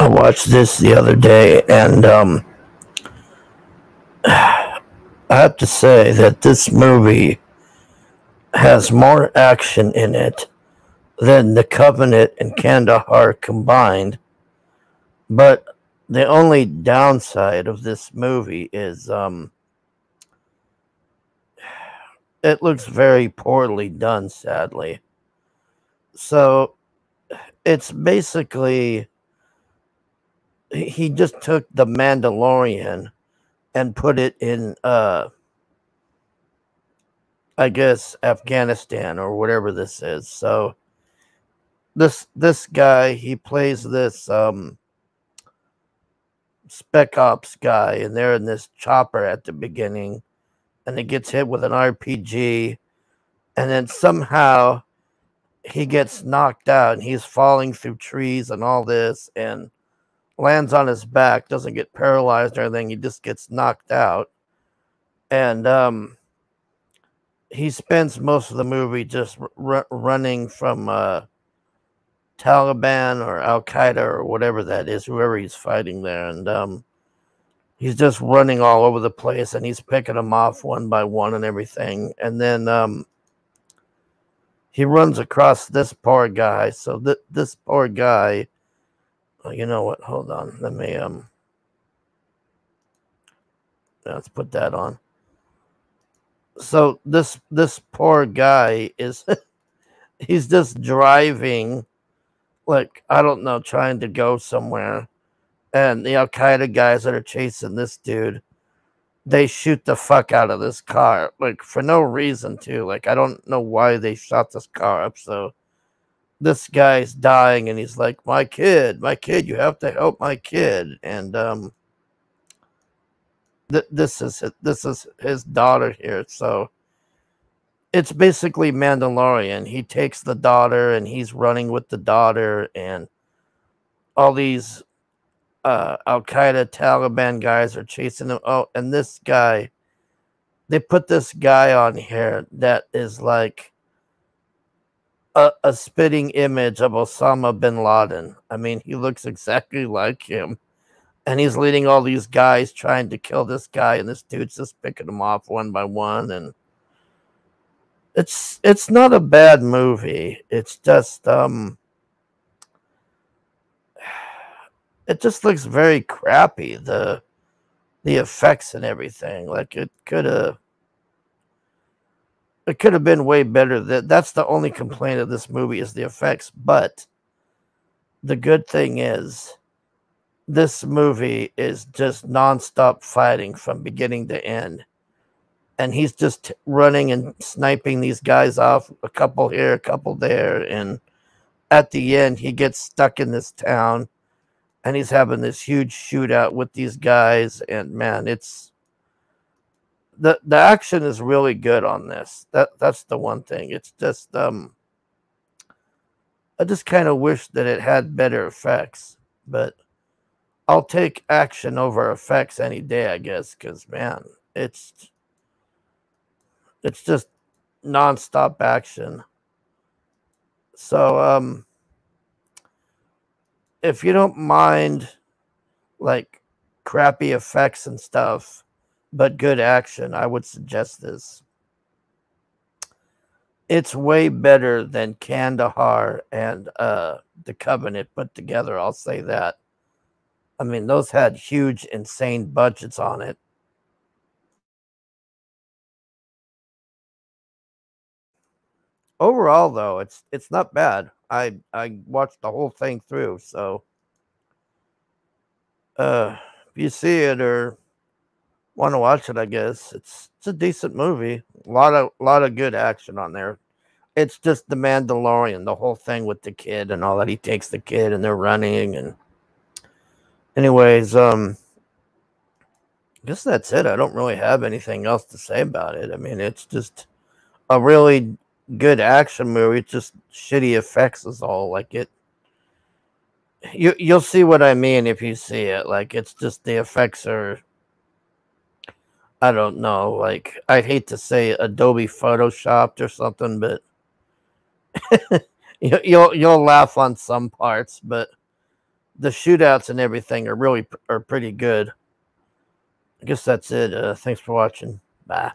I watched this the other day, and um, I have to say that this movie has more action in it than The Covenant and Kandahar combined. But the only downside of this movie is um, it looks very poorly done, sadly. So it's basically he just took the Mandalorian and put it in uh I guess Afghanistan or whatever this is. So this this guy he plays this um spec ops guy and they're in this chopper at the beginning and he gets hit with an RPG and then somehow he gets knocked out and he's falling through trees and all this and lands on his back, doesn't get paralyzed or anything. He just gets knocked out. And um, he spends most of the movie just r- running from uh, Taliban or Al Qaeda or whatever that is, whoever he's fighting there. And um, he's just running all over the place and he's picking them off one by one and everything. And then um, he runs across this poor guy. So th- this poor guy Oh, you know what? Hold on. Let me um. Let's put that on. So this this poor guy is he's just driving like I don't know, trying to go somewhere. And the Al Qaeda guys that are chasing this dude, they shoot the fuck out of this car, like for no reason too. Like I don't know why they shot this car up. So this guy's dying and he's like my kid my kid you have to help my kid. And um th- this is this is his daughter here. So it's basically mandalorian. He takes the daughter and he's running with the daughter and all these uh al-qaeda taliban guys are chasing him. Oh and this guy they put this guy on here that is like a, a spitting image of Osama bin Laden. I mean, he looks exactly like him. And he's leading all these guys trying to kill this guy, and this dude's just picking them off one by one. And it's it's not a bad movie. It's just um it just looks very crappy. The the effects and everything. Like it could have it could have been way better. That that's the only complaint of this movie is the effects. But the good thing is, this movie is just nonstop fighting from beginning to end, and he's just running and sniping these guys off. A couple here, a couple there, and at the end, he gets stuck in this town, and he's having this huge shootout with these guys. And man, it's the the action is really good on this. That that's the one thing. It's just um I just kind of wish that it had better effects, but I'll take action over effects any day, I guess, because man, it's it's just nonstop action. So um if you don't mind like crappy effects and stuff, but good action. I would suggest this. It's way better than Kandahar and uh, the Covenant put together. I'll say that. I mean, those had huge, insane budgets on it. Overall, though, it's it's not bad. I I watched the whole thing through, so uh, if you see it or want to watch it, I guess it's it's a decent movie. A lot of lot of good action on there. It's just the Mandalorian, the whole thing with the kid and all that. He takes the kid and they're running and. Anyways, um, I guess that's it. I don't really have anything else to say about it. I mean, it's just a really good action movie. It's just shitty effects is all. Like it, you you'll see what I mean if you see it. Like it's just the effects are I don't know. Like I'd hate to say Adobe Photoshopped or something, but you'll you'll laugh on some parts, but the shootouts and everything are really are pretty good. I guess that's it. Uh, thanks for watching. Bye.